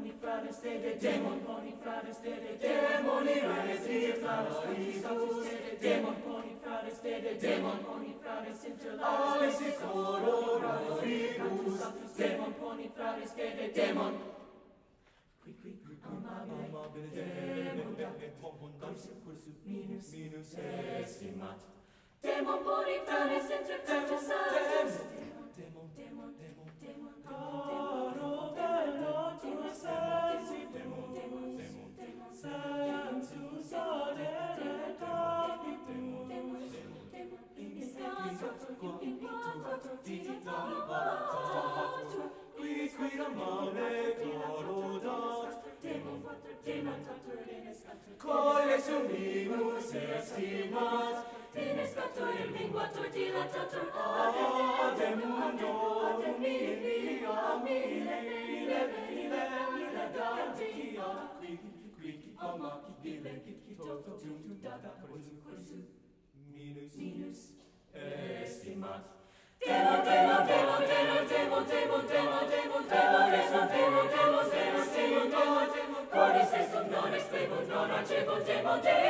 Demoni fratres te de demon, Demoni fratres te de demon, Demoni fratres te de Christus, Demon, Demoni fratres te de demon, Demoni fratres inter alles is oro ribus, Demon, Demoni fratres te de demon, qui qui amabile amabile demon, Demon, Demon, Demon, Demon, Demon, Demon, Demon, Demon, Demon, Coles unimus estimat, in espectorium linguatur dilatatum ad mundum, ad milia, mille, mille, mille, mille dantia, quic, quic, amacit, dilectit, totum, data, cursu, cursu, minus, minus, estimat. Demo, demo, demo, demo, demo, demo, monte, monte.